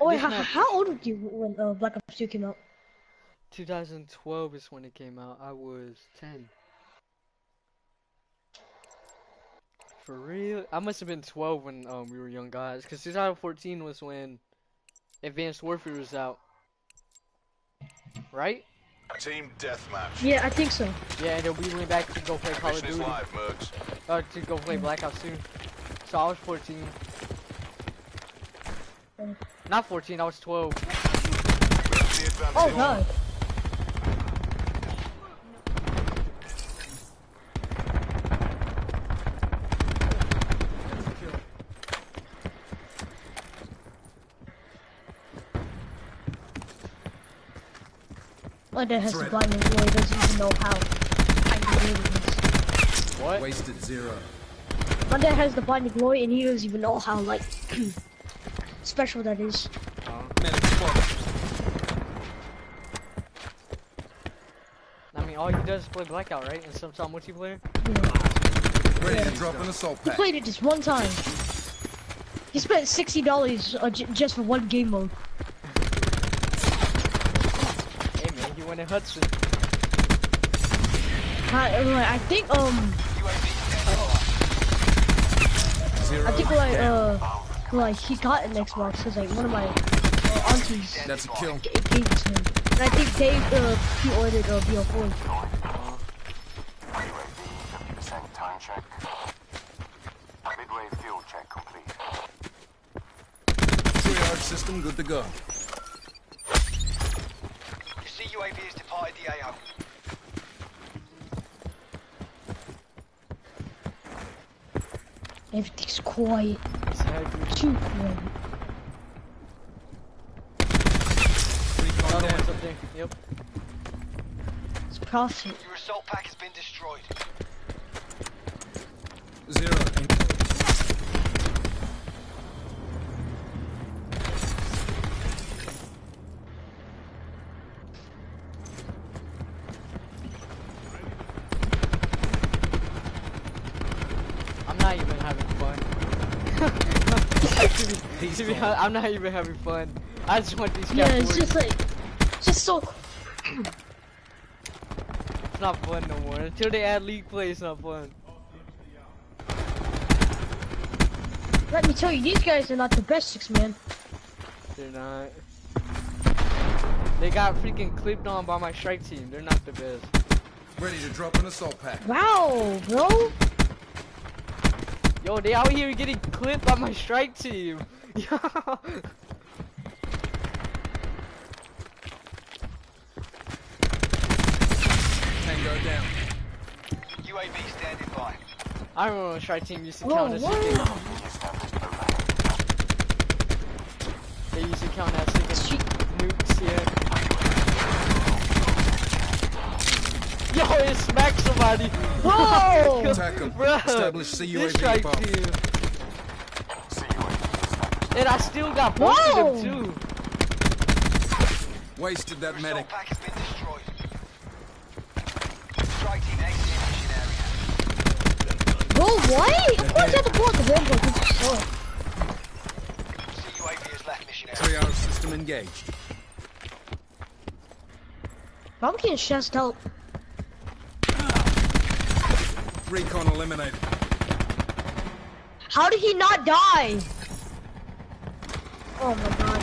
Oh, wait, how, how old were you when uh, Black Ops 2 came out? 2012 is when it came out. I was 10. For real? I must have been 12 when um we were young guys. Cause 2014 was when Advanced Warfare was out. Right? Team deathmatch. Yeah, I think so. Yeah, and then we went back to go play Call of Mission is Duty. live, Mercs. Uh, to go play Black Ops 2. So I was 14. Not 14, I was 12. We have the advantage. Oh, God. My dad has the Threat. blinding boy, he doesn't even know how tiny it is. What? Wasted zero. My dad has the blinding glory and he doesn't even know how, like, special that is. Uh, Medic. I mean, all he does is play Blackout, right? And sometime multiplayer? Ready to drop an assault He played it just one time. He spent $60 uh, j just for one game mode. Hey man, he went in Hudson. I, I think, um, Zero I think like uh like he got an Xbox because like one of my uh, aunties That's a kill. g- gave it to him, and I think they uh pre-ordered uh, BO4. Send time check. Midway fuel check complete. Triage system good to go. You see UAV has departed the AO. Everything's quiet, Up there. Yep. It's Prophet. Your assault pack has been destroyed. Zero. I'm not even having fun. to be, to be gone. I'm not even having fun. I just want these guys. Yeah, guys it's just like, just so. It's not fun no more. Until they add league play, it's not fun. Let me tell you, these guys are not the best six man. They're not. They got freaking clipped on by my strike team. They're not the best. Ready to drop an assault pack. Wow, bro. Yo, they out here getting clipped by my strike team. Yo. Tango down. UAV standing by. I remember when strike team used to Oh, count as freaking. wow. They used to count as freaking She- nukes, yeah. Yo, it smacked somebody. Whoa! Attack 'em. Bro, Establish this CUAV above. team. CUAV And I still got both of them too. Wasted that medic. assault pack has been destroyed. Strike team mission area. Bro, what? Of course you have to pull out the one, bro. Good sword. CUAV has left mission area. Triage system engaged. I'm getting stressed out. Recon eliminated. How did he not die? Oh my god.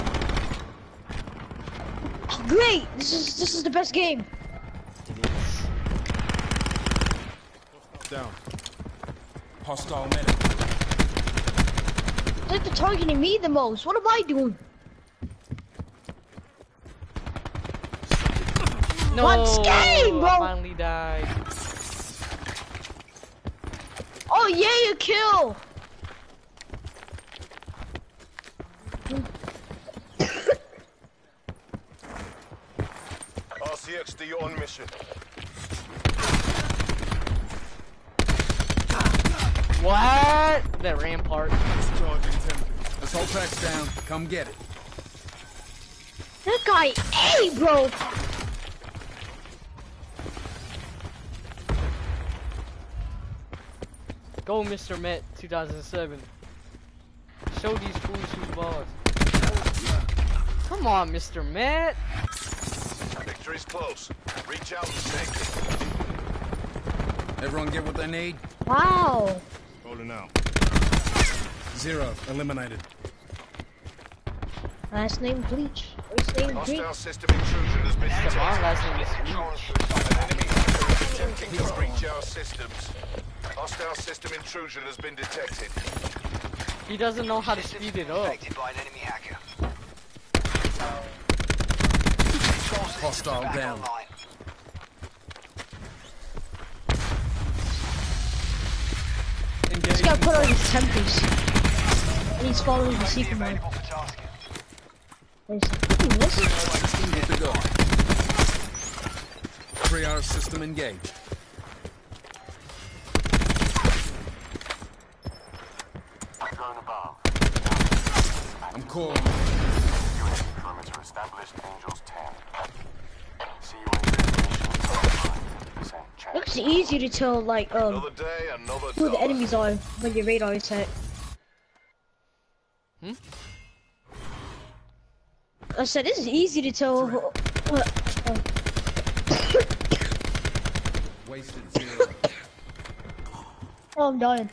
Oh, great! This is this is the best game. Down. Hostile medic. They're targeting me the most. What am I doing? No, Let's game, bro. I finally died. Oh yeah, you kill! RCXD on mission. What? That rampart. Charging temple. Assault pack's down. Come get it. That guy, hey, bro! Go, Mr. Met 2007. Show these fools who's boss. Come on, Mr. Matt. Victory's close. Reach out and take it. Everyone get what they need? Wow. Rolling out. Zero. Eliminated. Last name Bleach. First name Bleach. Hostile system intrusion has been Come on, last name is Bleach. is An enemy attempting to breach our systems. Hostile system intrusion has been detected. He doesn't know how to Systems speed it been up. infected by an enemy hacker. Hostile down. online. He's got put on his tempers. And he's following the secret mode. Available for tasking. This. System good to go. Triage system engaged. Drone above. I'm calling. UAV perimeter established. Angels 10. See you in mission. 50% chance. Looks easy to tell like um Another day, another who the enemies are when your radar is set. Hmm? I said this is easy to tell. who- uh, Wasted zero. oh, I'm dying.